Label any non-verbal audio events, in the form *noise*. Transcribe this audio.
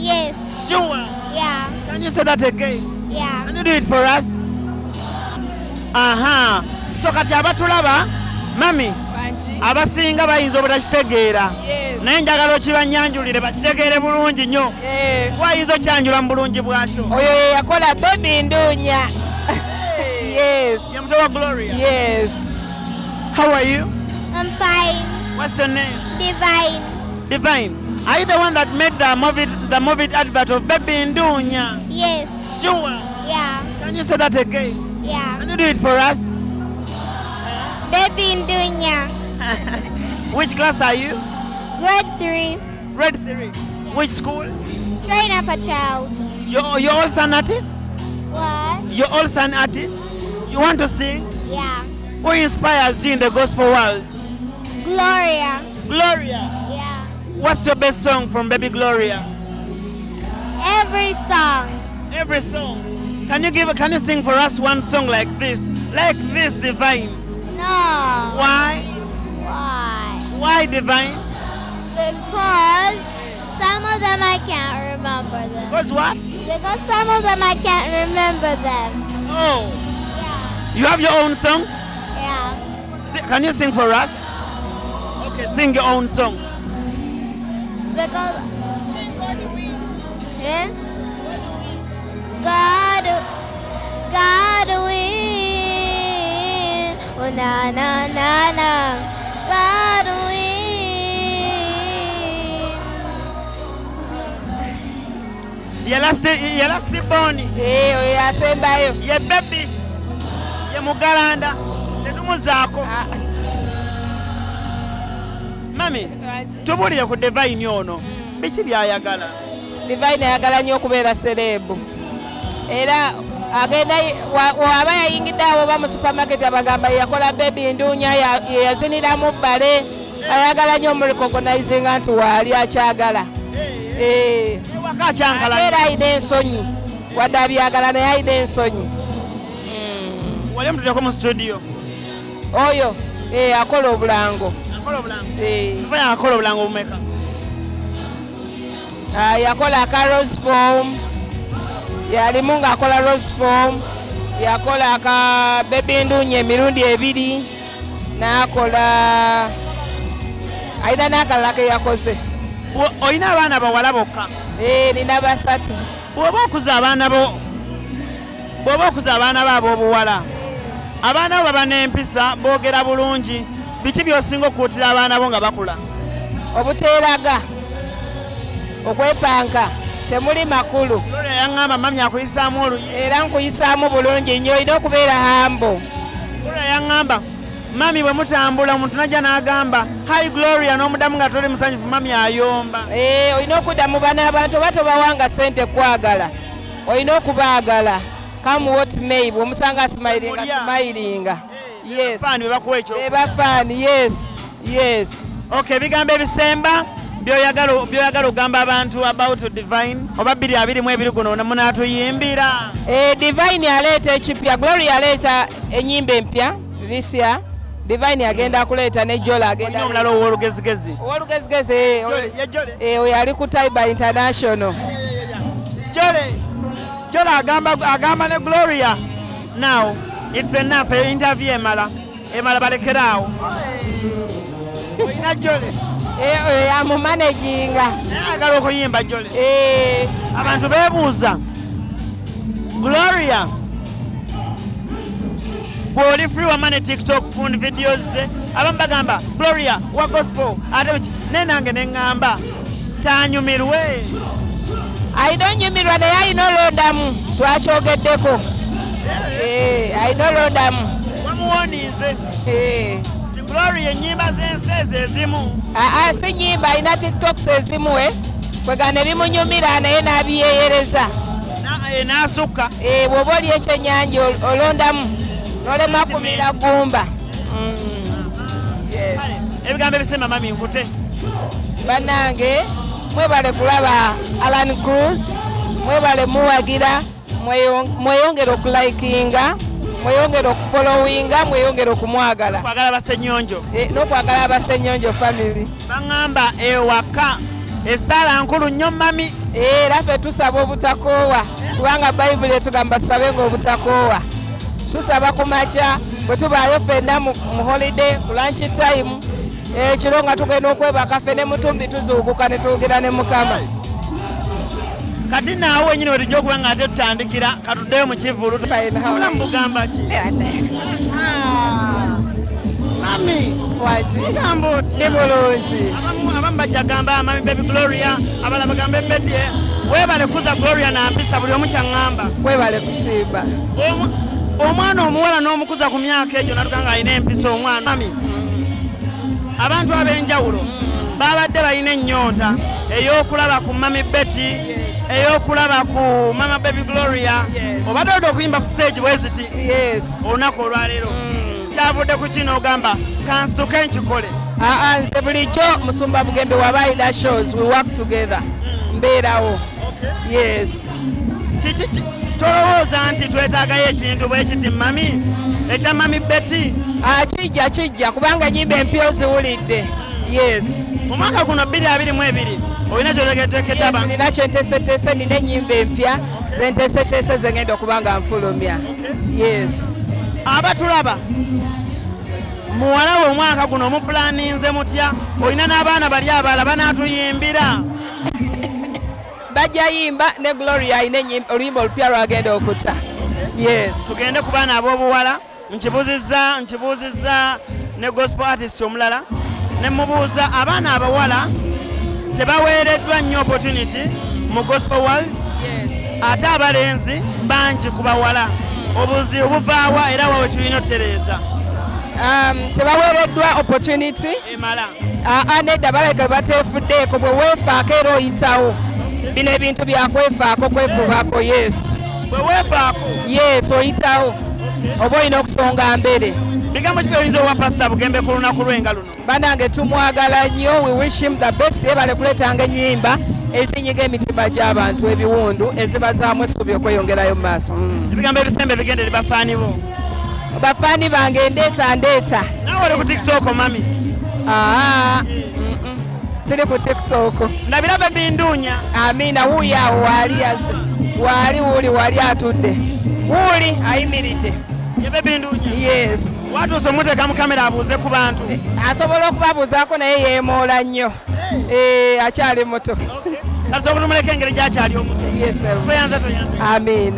Yes. Sure. Yeah. Can you say that again? Yeah. Can you do it for us? Aha. So kati abatulaba, mami, abasinga bayinza obutakitegeera naye njagala okibanyanjulire bakitegeere bulungi nnyo wayinza okyanjula mu bulungi bwakyo oyo yeyakola bebi nduunya yes ye wa gloria yes how are you I'm fine. what's your name Divine. divine are you the one that made the movie the movie advert of baby ndunya Yes. sure Yeah. can you say that again Yeah. can you do it for us Baby Ndunya. *laughs* which class are you Grade 3. grade 3 which school Train up a child. you're, you're also an artist What? you're also an artist you want to sing Yeah. who inspires you in the gospel world Gloria. gloria Yeah. What's your best song from baby gloria Every song. every song can you give a can you sing for us one song like this like this divine No. why Why? why divine Because some of them I can't remember them. because what Because some of them I can't remember them. oh Yeah. you have your own songs Yeah. Can you sing for us okay sing your own song Because. Yeah? God. God win. Oh, na na na na. God win. ye last ye last born Eh, oyo yasembayo ye baby ye mugalanda tetumuzaako mami tubulire ku divine ono. Biki byayagala? Divine ayagala nnyo okubeera serebu era agenda wa- waba yayingidde abo ba mu supermarket abagamba yakola bebi nduunya ya- yeyaziniramu bbale. Ayagala nnyo omurecognizinga nti waali akyagala. Eh, era alina ensonyi. Wadde abyagala naye alina ensonyi. Wali omututeko mu studio? Oyo eh, akola obulango obulango Eh, Divine akola obulango bumeka ah, yakola aka rose form yalimu ng'akola rose form yakola aka bebi nduunya emirundi ebiri n'akola alina n'akalala ke yakoze Bwo- olina abaana bawala bokka Eh, nina basatu bw'oba okuza abaana bo bw'oba okuza abaana bo ab'obuwala abaana bo baba n'empisa boogera bulungi biki by'osinga okuutira abaana bo nga bakula? Obuteeraga okwepanka temuli makulu. Lola yaŋŋamba mami akuyisaamu oluyi. Era nkuyisaamu bulungi nnyo olina okubeera hambo. Lola yaŋŋamba mami bwe mutambula omuntu najja n'agamba hi gloria n'omudamu nga toli musanyufu mami ayomba. Eh, olina okudda mu bana abantu oba tobawanga ssente kwagala? Olina okubaagala. Come what may bw'omusanga asimayiringa Mulya. simayiringa faani bwe bakuwa ekyo bebafaani yes yes. Okay ebigambo ebisemba byoyagala okugamba abantu about divine. Oba bbiri abiri mu ebiri guno munaatuyimbira Eh, divine aleeta ekipya glory aleeta enyimba empya lisya divine agenda kuleeta ne jola olina agenda omulala ow'olugezigezi? Owolugezigezi eh, eh, oyo ali ku taiba international. Agamba, agamba ne Gloria. Now, it's enough, eh, interview emala. Emala balekeraawo. Olina Jole. *laughs* Eh, oyo yamumanaginga Naye ayagala okuyimba Jole. Eh, Abantu beebuuza. Gloria. Gw'oli free wama ne TikTok ku videos ze. Abamu bagamba Gloria wa gospel ate biki. Naye nange ne ŋŋamba taanyumirwe. alina onyumirwa naye alina olondamu twakyogeddeko Eh, alina olondamu Wamuwoniize. Eh, Ti Gloria ennyimba z'ensi ezo ezimu. aa si nyimba alina tiktoks ezimuwe kwegana ebimunyumira naye n'abiyeyereza Na- eh, N'asukka. Eh, bw'oba oli ekyenyanja ol- olondamu n'olema kumira gumba Mm. Ebigambo ebisemba mami nkute bannange mwebale kulaba alan cruz mwebale muwagira mweyongere okulikinga mweyongere okufolowinga mweyongere okumwagala. Kwagala basenyonjo Eh, n'okwagala abasenyonjo family. Baŋŋamba ewaka essaala nkulu nnyo mami. Era ffe tusaba obutakoowa kubanga bayibuli etugamba tusabe nga obutakoowa tusaba ku makya bwe tubaayo ffenna mu holiday ku lanchi time ekiro nga tugenda okwebaka ffe ne mutumbi tuzuukuka ne tuwugira ne mukama kati naawe wenyini wetujja okuba nga ate tutandikira katuddeyo mu kivulu obulamu bugamba ki? Ah, mami bugamba oti bulungi. Abamu- bajja gamba mami baby gloria abalala bagambe beti webale kuza gloria nampisa buli omu kyaŋŋamba. Webale kusimba. Omu- omwana omuwala n'omukuza ku myaka egyo natuga nga alina empisa omwana. Mami abantu ab'enjawulo babadde balina ennyonta ey'okulaba ku mami beti ey'okulaba ku mama baby gloria obadde odde okuyimba ku stage bwe ziti? Yes. Olunaku olwaleero. Kyavudde ku kino ogamba kansuke nkikole. Aa nze bulijjo musumba bugembe waba alina shows we work together. Mbeerawo. Yes. Kiki ki- tolowooza nti twetaagayo ekintu bwe kiti mami ekya mami beti kijja kijja kubanga nyimba empya oziwulidde yes. Omwaka guno 2022 olina kyotegetekedde Yes, abantu. nina kyenteeseteese nina enyimba empya zenteeseteese zengenda okuba nga nfulumya. Yes. Abatulaba muwala we omwaka guno omupulaninze mutya olina n'abaana bali abaala banaatuyimbira? *laughs* Bajja yimba ne gloria enyimba- oluyimba olupya lwagenda okuta yes. Tugende ku baana ab'obuwala nkibuuzizza nkibuuzizza ne gospel artist omulala ne mubuuza abaana abawala tebaweereddwa nnyo opportunity mu gospel world. Ate abalenzi bangi ku bawala. Obuzibu buvaawa era wawe tulina otereeza um, tebaweereddwa opportunity? Emala. Aa nedda baleke bateefuddeeko bwe weefaako era oyitawo. Bino ebintu byakwefaako kwefubaako yes. Bwe weefaako? Yes oyitawo. Oba olina okusonga mbere bigambo kibi oyinza owa pasita bugembe ku lunaku lwenga luno banange tumwagala nnyo we wish him the best yebale kuleetanga ennyimba ezinyiga emitima gy'abantu ebiwundu ezibazaamu essuubi okweyongerayo mu maaso Mm. ebigambo ebisembe bigendere bafaani bo bafaani bange ndeeta ndeeta naawe oli ku tiktok mami aa siri ku tiktok ndabirabe binduunya amina wuuyo awo waali yaze waali wuuli wali atudde wuuli ayimiridde yes. Watuuse omuteekamu kamera abuuze ku bantu. Asobola okubabuuzaako naye yeemoola nnyo. Eh, akyali muto. Kasa okutumuleka engeri gyakyali omuto. Amina